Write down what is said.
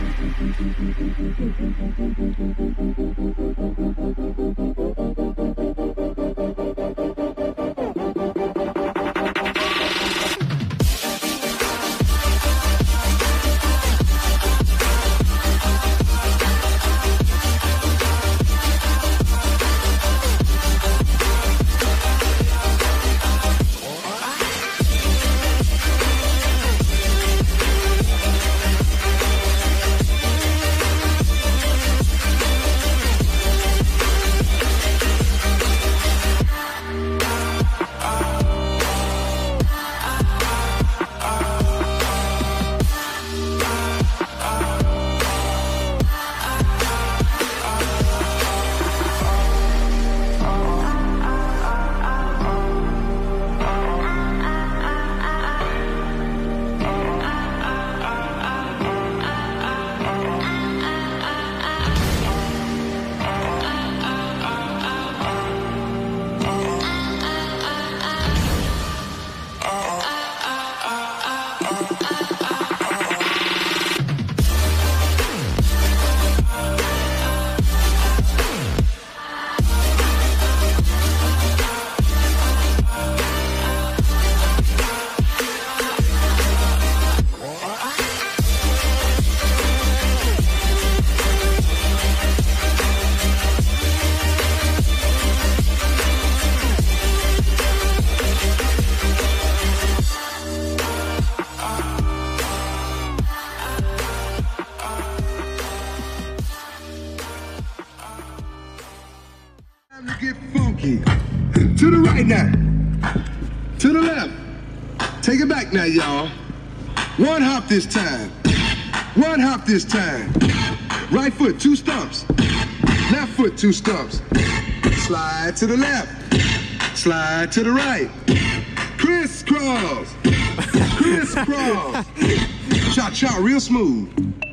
Thank you. Ah. To the right now. To the left. Take it back now, y'all. One hop this time. One hop this time. Right foot, two stumps. Left foot, two stumps. Slide to the left. Slide to the right. Crisscross. Crisscross. Cha cha, real smooth.